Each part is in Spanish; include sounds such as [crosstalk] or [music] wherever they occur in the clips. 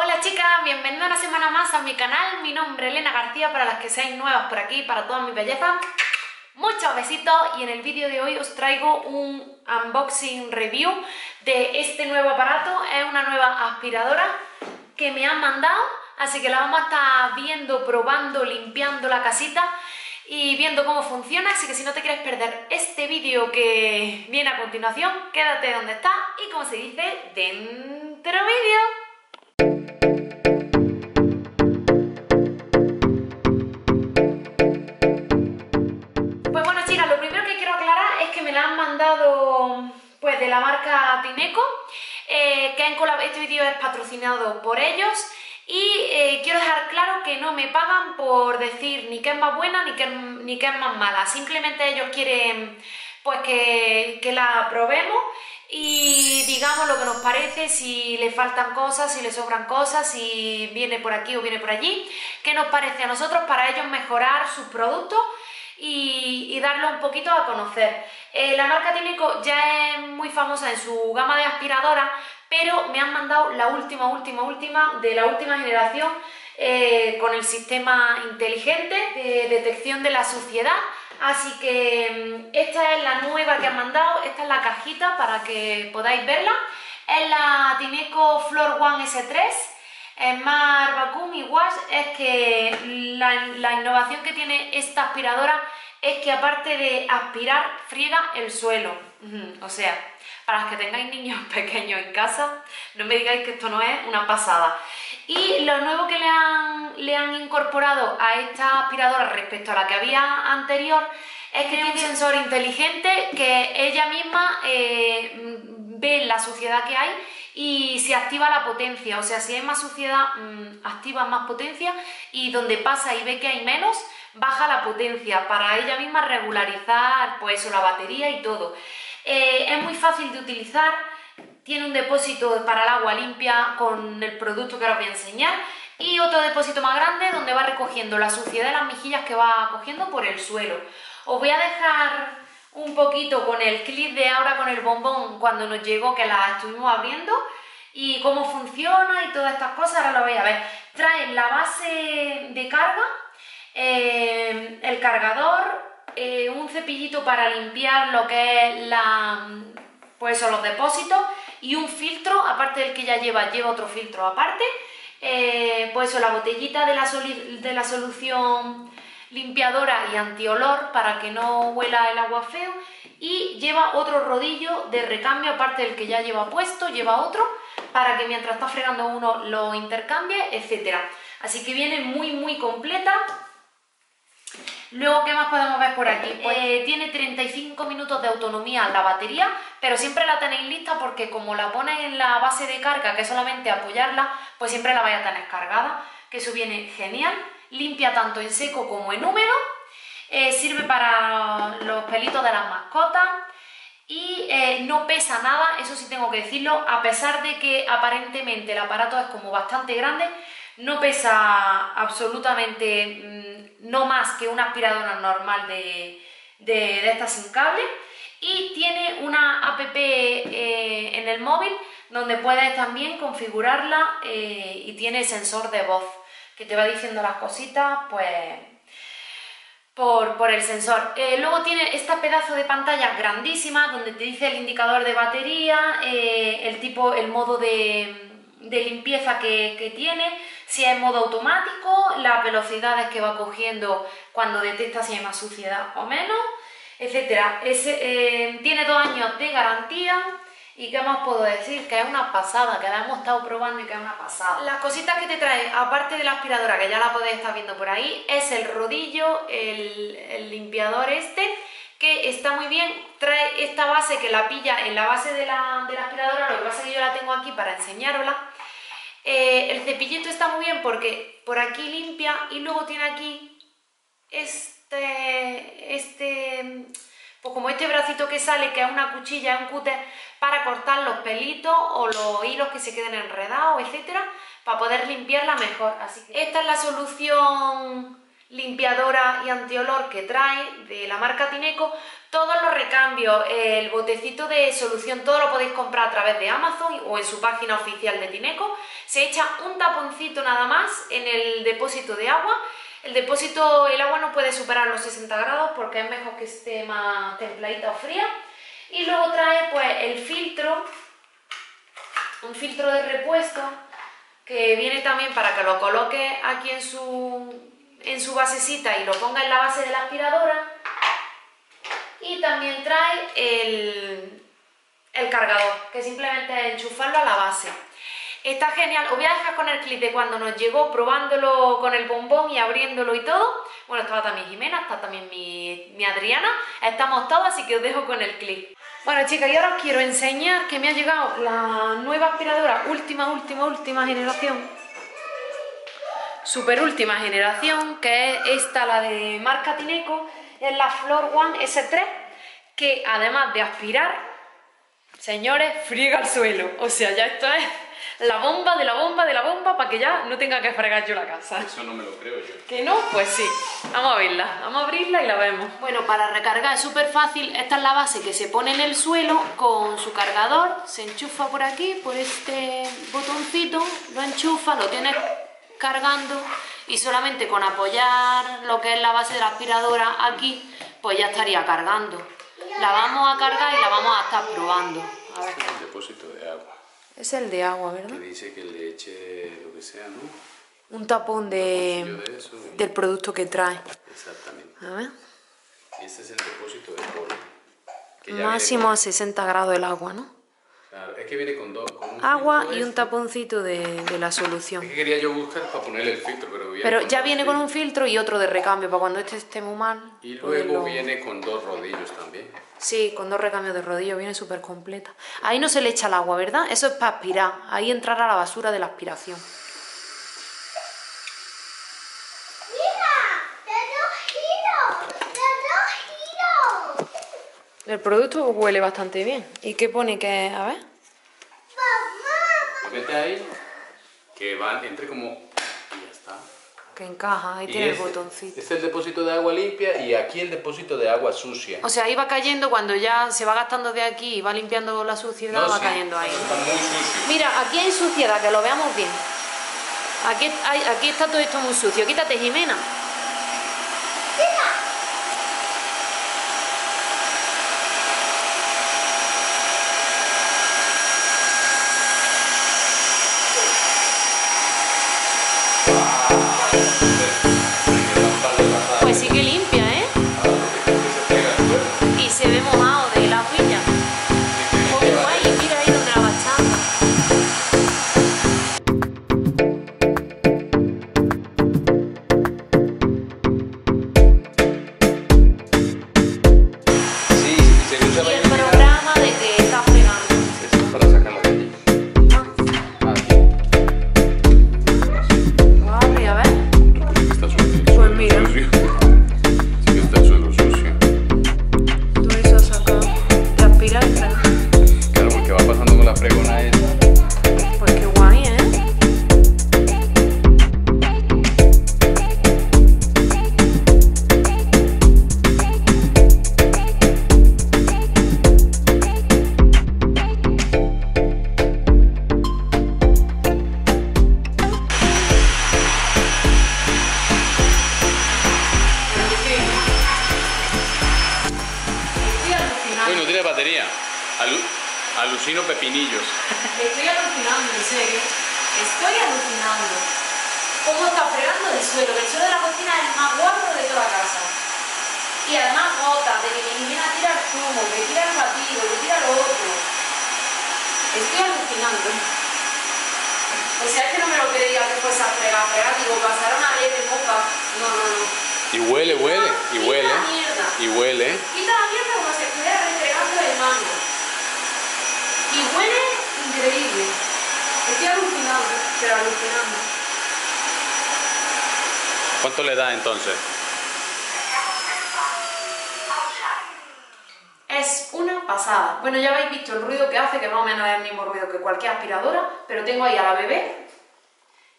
Hola chicas, bienvenidas una semana más a mi canal. Mi nombre es Elena García, para las que seáis nuevas por aquí, para toda mi belleza. Muchos besitos y en el vídeo de hoy os traigo un unboxing review de este nuevo aparato. Es una nueva aspiradora que me han mandado, así que la vamos a estar viendo, probando, limpiando la casita y viendo cómo funciona, así que si no te quieres perder este vídeo que viene a continuación, quédate donde está y como se dice, dentro vídeo. La marca Tineco, eh, que este vídeo es patrocinado por ellos. Y eh, quiero dejar claro que no me pagan por decir ni que es más buena ni que, ni que es más mala, simplemente ellos quieren pues que, que la probemos y digamos lo que nos parece, si le faltan cosas, si le sobran cosas, si viene por aquí o viene por allí, qué nos parece a nosotros para ellos mejorar sus productos y, darlo un poquito a conocer. Eh, la marca Tineco ya es muy famosa en su gama de aspiradoras, pero me han mandado la última, última, última de la última generación eh, con el sistema inteligente de detección de la suciedad. Así que mm, esta es la nueva que han mandado, esta es la cajita para que podáis verla. Es la Tineco Floor One S3 Smart Vacuum y Wash es que la, innovación que tiene esta aspiradora es que aparte de aspirar, friega el suelo. O sea, para los que tengáis niños [laughs] pequeños en casa, no me digáis que esto no es una pasada. Y lo nuevo que le han, le han incorporado a esta aspiradora respecto a la que había anterior es que tiene un sensor inteligente que ella misma eh, ve la suciedad que hay y se activa la potencia, o sea, si hay más suciedad, mm, activa más potencia y donde pasa y ve que hay menos, baja la potencia para ella misma regularizar pues la batería y todo. Eh, es muy fácil de utilizar, tiene un depósito para el agua limpia con el producto que ahora os voy a enseñar y otro depósito más grande donde va recogiendo la suciedad de las mejillas que va cogiendo por el suelo. Os voy a dejar un poquito con el clip de ahora con el bombón cuando nos llegó que la estuvimos abriendo y cómo funciona y todas estas cosas, ahora lo voy a ver. Trae la base de carga, eh, el cargador, eh, un cepillito para limpiar lo que es la, pues los depósitos y un filtro, aparte del que ya lleva, lleva otro filtro aparte, eh, pues eso, la botellita de la, de la solución limpiadora y antiolor para que no huela el agua feo y lleva otro rodillo de recambio aparte del que ya lleva puesto, lleva otro para que mientras está fregando uno lo intercambie, etcétera. Así que viene muy muy completa. Luego, ¿qué más podemos ver por aquí? Pues eh, tiene 35 minutos de autonomía la batería, pero siempre la tenéis lista porque como la pones en la base de carga, que es solamente apoyarla, pues siempre la vais a tener cargada, que eso viene genial limpia tanto en seco como en húmedo, eh, sirve para los pelitos de las mascotas y eh, no pesa nada, eso sí tengo que decirlo, a pesar de que aparentemente el aparato es como bastante grande, no pesa absolutamente mm, no más que una aspiradora normal de, de, estas sin cable y tiene una app eh, en el móvil donde puedes también configurarla y tiene sensor de voz que te va diciendo las cositas, pues por, el sensor. Eh, luego tiene esta pedazo de pantalla grandísima donde te dice el indicador de batería, eh, el tipo, el modo de, limpieza que, tiene, si es modo automático, las velocidades que va cogiendo cuando detecta si hay más suciedad o menos, etc. Eh, tiene dos años de garantía, ¿Y qué más puedo decir? Que es una pasada, que la hemos estado probando y que es una pasada. Las cositas que te trae, aparte de la aspiradora, que ya la podéis estar viendo por ahí, es el rodillo, el, limpiador este, que está muy bien. Trae esta base que la pilla en la base de la, aspiradora, lo que pasa es que yo la tengo aquí para enseñarosla. Eh, el cepillito está muy bien porque por aquí limpia y luego tiene aquí este, este como este bracito que sale, que es una cuchilla, un cúter, para cortar los pelitos o los hilos que se queden enredados, etcétera, para poder limpiarla mejor. Así que esta es la solución limpiadora y antiolor que trae de la marca Tineco Todos los recambios, el botecito de solución, todo lo podéis comprar a través de Amazon o en su página oficial de Tineco. Se echa un taponcito nada más en el depósito de agua. El depósito, el agua no puede superar los 60 grados porque es mejor que esté más templadita o fría. Y luego trae pues el filtro, un filtro de repuesto que viene también para que lo coloque aquí en su, en su basecita y lo ponga en la base de la aspiradora y también trae el, el cargador, que simplemente es enchufarlo a la base. Está genial, os voy a dejar con el clip de cuando nos llegó, probándolo con el bombón y abriéndolo y todo. Bueno, estaba también Jimena, está también mi, Adriana, estamos todos, así que os dejo con el clip. Bueno chicas, y ahora os quiero enseñar que me ha llegado la nueva aspiradora, última, última, última generación. Super última generación, que es esta, la de marca Tineco, es la Floor One S3 que además de aspirar, señores, friega el suelo. O sea, ya esto es la bomba de la bomba de la bomba para que ya no tenga que fregar yo la casa. Eso no me lo creo yo. ¿Que no? Pues sí. Vamos a verla. Vamos a abrirla y la vemos. Bueno, para recargar es súper fácil. Esta es la base que se pone en el suelo con su cargador. Se enchufa por aquí, por este botoncito. Lo enchufa, lo tienes cargando y solamente con apoyar lo que es la base de la aspiradora aquí, pues ya estaría cargando. La vamos a cargar y la vamos a estar probando. A ver. Es el depósito de agua. Es el de agua, ¿verdad? Que dice que le eche lo que sea, ¿no? Un tapón de, del producto que trae. Exactamente. A ver. Este es el depósito de polvo. Máximo a 60 grados el agua, ¿no? es que viene con dos. Agua y un taponcito de, la solución. Es que quería yo buscar para ponerle el filtro, pero... Pero ya viene con un filtro y otro de recambio, para cuando este esté muy mal. Y luego viene con dos rodillos también. Sí, con dos recambios de rodillo, viene súper completa. Ahí no se le echa el agua, ¿verdad? Eso es para aspirar. Ahí entrará la basura de la aspiración. El producto huele bastante bien. ¿Y qué pone que, a ver? Lo mete ahí, que va, entre como. Que encaja, ahí tiene el botoncito. Este es el depósito de agua limpia y aquí el depósito de agua sucia. O sea, ahí va cayendo cuando ya se va gastando de aquí y va limpiando la suciedad, va cayendo ahí. Está muy sucio. Mira, aquí hay suciedad, que lo veamos bien. Aquí, hay, aquí está todo esto muy sucio. Quítate, Jimena. Zumo, que tira el batido, que tira lo otro. Estoy alucinando. O sea, es que no me lo creía que fuese a fregar, fregar, digo, pasaron a ver de moca. No, no, no. Y huele, huele, y huele. Y huele. Quita la mierda como si estuviera restregando el mano. Y huele increíble. Estoy alucinando, pero alucinando. ¿Cuánto le da entonces? Es una pasada. Bueno, ya habéis visto el ruido que hace, que más o menos es el mismo ruido que cualquier aspiradora, pero tengo ahí a la bebé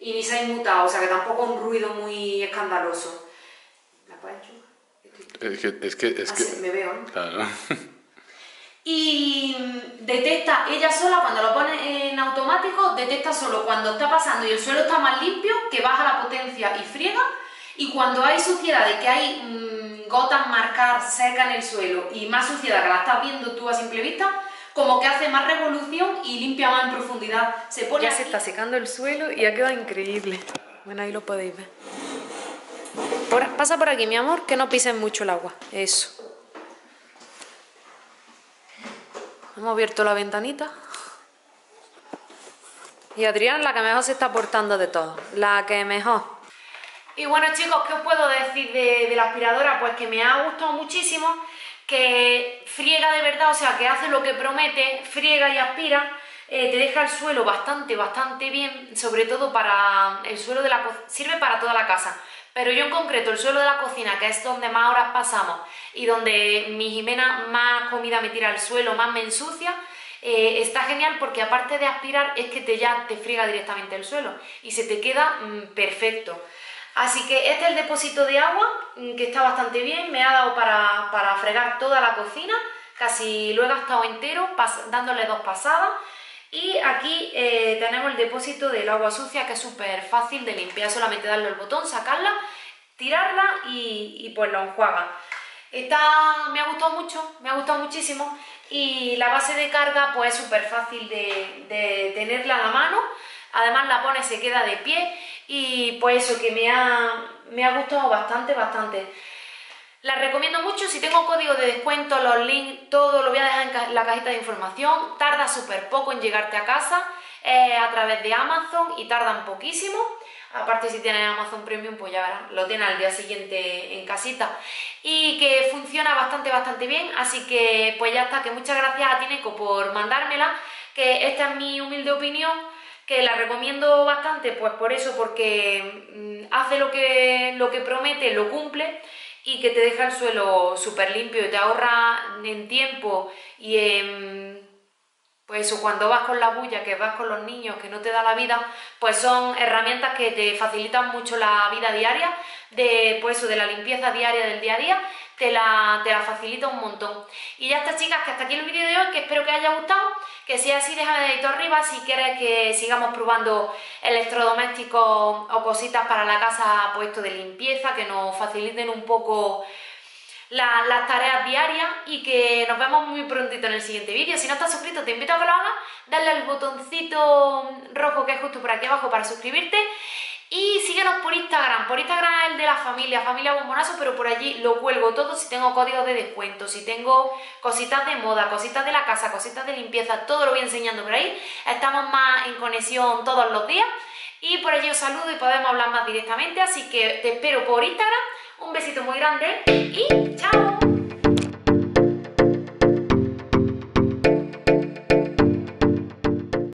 y ni se ha inmutado, o sea que tampoco es un ruido muy escandaloso. ¿La puedes Es que... Es que, es Así que me veo, ¿no? claro. y mm, detecta ella sola cuando lo pone en automático, detecta solo cuando está pasando y el suelo está más limpio, que baja la potencia y friega, y cuando hay suciedad de que hay mm, gotas marcadas secas en el suelo y más suciedad que la estás viendo tú a simple vista, como que hace más revolución y limpia más en profundidad. Se pone Ya aquí- se está secando el suelo y ha quedado increíble. Bueno, ahí lo podéis ver. Por- pasa por aquí, mi amor, que no pisen mucho el agua. Eso. Hemos abierto la ventanita. Y Adrián, la que mejor se está portando de todo. La que mejor. Y bueno chicos, ¿qué os puedo decir de, la aspiradora? Pues que me ha gustado muchísimo, que friega de verdad, o sea, que hace lo que promete, friega y aspira, eh, te deja el suelo bastante, bastante bien, sobre todo para el suelo de la cocina, sirve para toda la casa. Pero yo en concreto, el suelo de la cocina, que es donde más horas pasamos y donde mi Jimena más comida me tira al suelo, más me ensucia, eh, está genial porque aparte de aspirar es que te ya te friega directamente el suelo y se te queda mm, perfecto. Así que este es el depósito de agua, mm, que está bastante bien, me ha dado para, para fregar toda la cocina, casi lo he gastado entero, dándole dos pasadas. Y aquí eh, tenemos el depósito del agua sucia, que es súper fácil de limpiar, solamente darle el botón, sacarla, tirarla y, y pues lo enjuaga. Está, me ha gustado mucho, me ha gustado muchísimo y la base de carga pues es súper fácil de, de tenerla a la mano, además la pone se queda de pie y pues eso que me ha, me ha gustado bastante, bastante. La recomiendo mucho, si tengo código de descuento, los links, todo lo voy a dejar en la cajita de información. Tarda súper poco en llegarte a casa eh, a través de Amazon y tardan poquísimo. Aparte si tienes Amazon Premium, pues ya verás, lo tienes al día siguiente en casita. Y que funciona bastante, bastante bien. Así que pues ya está, que muchas gracias a Tineco por mandármela, que esta es mi humilde opinión que la recomiendo bastante, pues por eso, porque mm, hace lo que, lo que promete, lo cumple y que te deja el suelo súper limpio y te ahorra en tiempo y en, pues eso, cuando vas con la bulla, que vas con los niños, que no te da la vida, pues son herramientas que te facilitan mucho la vida diaria, de, pues eso, de la limpieza diaria del día a día, te la, te la facilita un montón. Y ya está, chicas, que hasta aquí el vídeo de hoy, que espero que os haya gustado, que si es así, déjame dedito arriba si quieres que sigamos probando electrodomésticos o cositas para la casa, pues esto de limpieza, que nos faciliten un poco la- las tareas diarias y que nos vemos muy prontito en el siguiente vídeo. Si no estás suscrito, te invito a que lo hagas, dale al botoncito rojo que es justo por aquí abajo para suscribirte y síguenos por Instagram. Por Instagram el la familia, familia bombonazo, pero por allí lo cuelgo todo si tengo códigos de descuento, si tengo cositas de moda, cositas de la casa, cositas de limpieza, todo lo voy enseñando por ahí. Estamos más en conexión todos los días. Y por allí os saludo y podemos hablar más directamente, así que te espero por Instagram. Un besito muy grande y